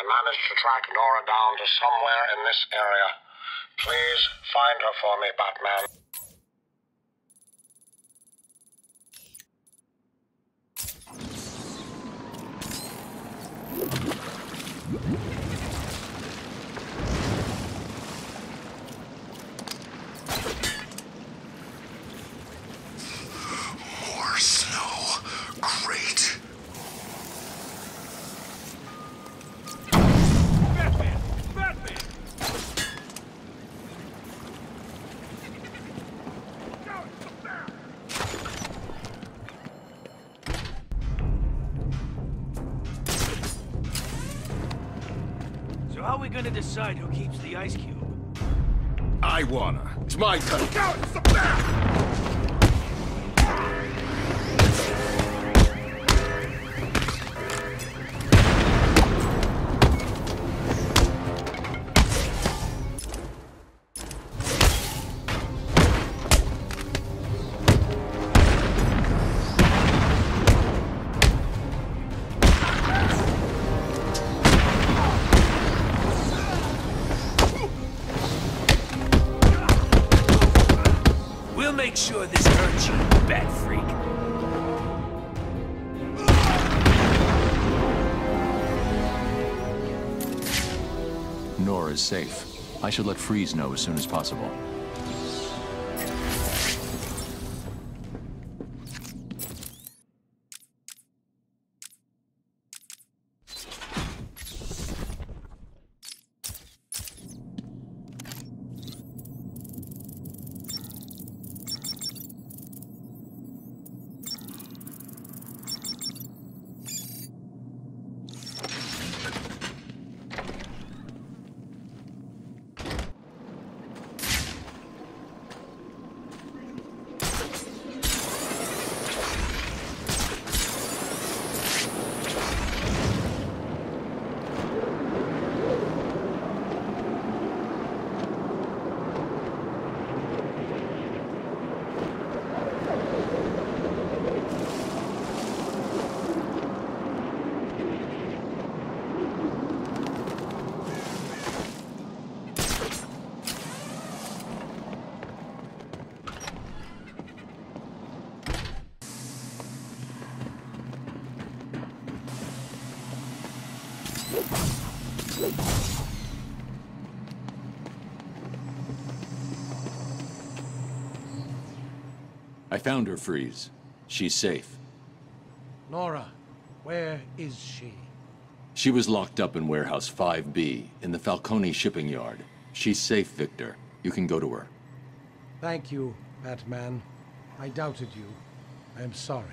I managed to track Nora down to somewhere in this area. Please find her for me, Batman. More So how are we gonna decide who keeps the ice cube? I wanna. It's my turn. We'll make sure this hurts you, bat freak. Nora is safe. I should let Freeze know as soon as possible. I found her, Freeze. She's safe. Nora, where is she? She was locked up in Warehouse 5B in the Falcone shipping yard. She's safe, Victor. You can go to her. Thank you, Batman. I doubted you. I am sorry.